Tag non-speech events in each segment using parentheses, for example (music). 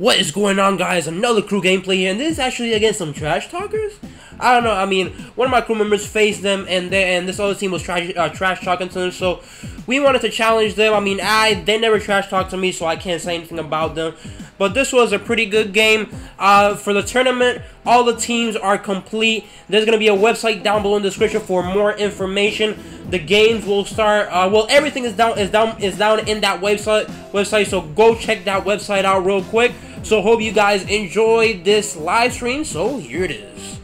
What is going on guys? Another crew gameplay here and this is actually against some trash talkers? I don't know, I mean, one of my crew members faced them and they, and this other team was trash, uh, trash talking to them so we wanted to challenge them. I mean, I they never trash talked to me so I can't say anything about them. But this was a pretty good game. Uh, for the tournament, all the teams are complete. There's going to be a website down below in the description for more information. The games will start. Uh, well, everything is down is down is down in that website website. So go check that website out real quick. So hope you guys enjoyed this live stream. So here it is.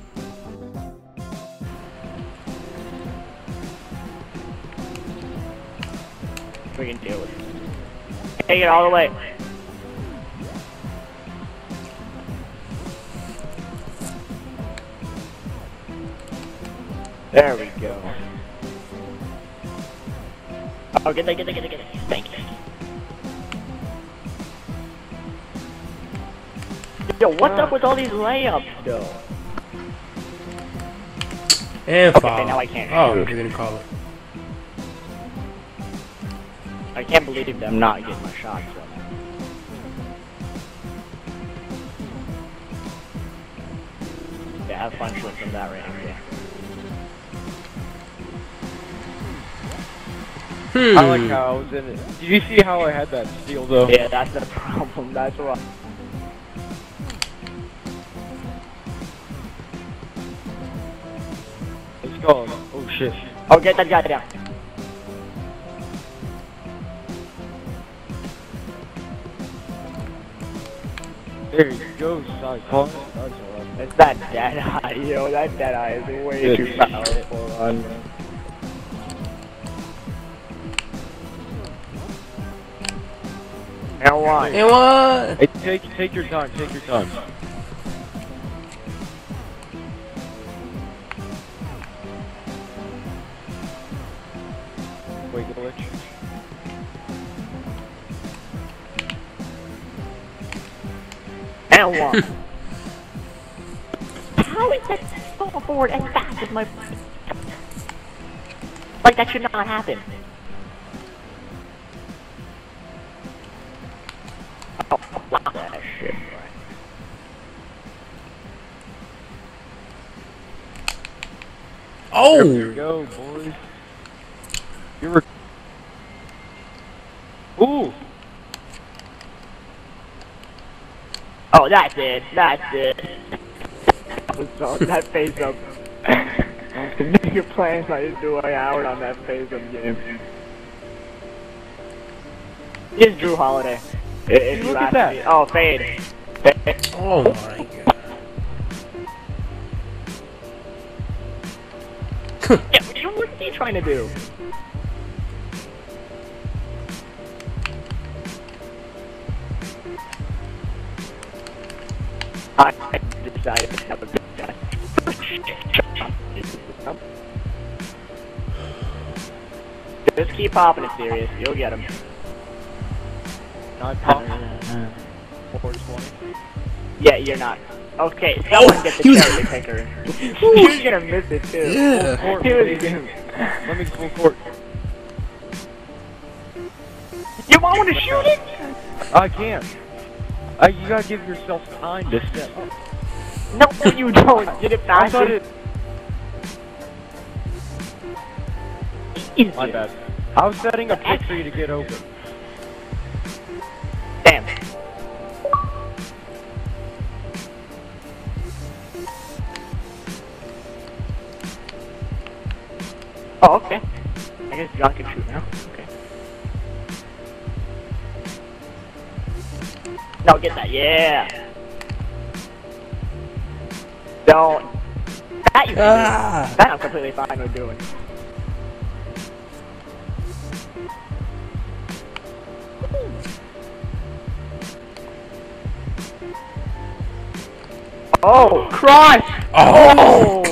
Deal with it. Take it all the way. There we go. Oh, get that, get that, get that, get that. Thank you. Yo, what's up with all these layups, though? And Okay, now I can't Oh, you're gonna call it. I can't believe that I'm not getting my shots up. Yeah, have fun shooting from that range, yeah. Hmm. I like how I was in it. Did you see how I had that steal though? Yeah, that's the (laughs) problem, that's why. Shit. Oh, get that guy down. There you go, son. That's alright. It's that dead eye, yo, that dead eye is way too powerful. on. And one. And what? Hey, take take your time. Take your time. And one. (laughs) How is that so forward as fast as my... Like, that should not happen. Oh, that shit. There you Oh. go, boys. You were. Ooh. Oh, that's it. That's it. that face up. You're playing like do I out on that face up game. Here's Jrue Holiday. If if Look at that. me- Oh, fade. Fade. Oh my god. Yeah, what you- what's he trying to do? I decided to have a good guy. Just keep popping it serious. You'll get him. Not uh, pop. Uh, 420. Yeah, you're not. Okay, someone get the he cherry picker. (laughs) (laughs) he was gonna miss it too. Yeah. Court, He was gonna... Let me full court. You want to shoot it? I can't. I, you gotta give yourself time to step up. No, you don't. Get it I faster. thought it. My bad. I was setting a pick for you to get open. Damn. Oh, okay. I guess John can shoot now. Okay. No, get that. Yeah. Don't. That you Ah. do. That I'm completely fine with doing. Oh! Oh. (laughs) (laughs) Oh!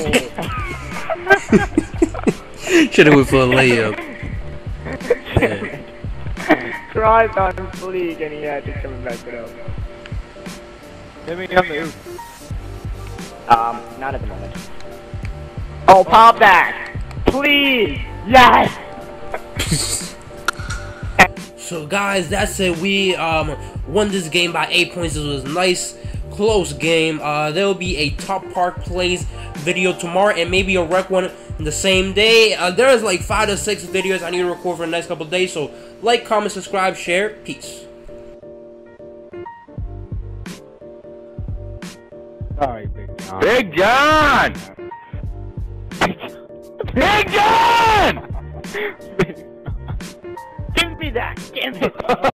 Should have went for a layup. Crush on fleek and he had to come and mess it up. Hit me on the oop. Um, not at the moment. Oh, pop that! Please! Yes! (laughs) So guys, that's it. We um won this game by eight points. This was nice, close game. Uh, there will be a top park plays video tomorrow, and maybe a rec one the same day. Uh, there's like five to six videos I need to record for the next couple days. So like, comment, subscribe, share. Peace. Sorry, Big John. Big John! Big John! (laughs) Give me that. Give me.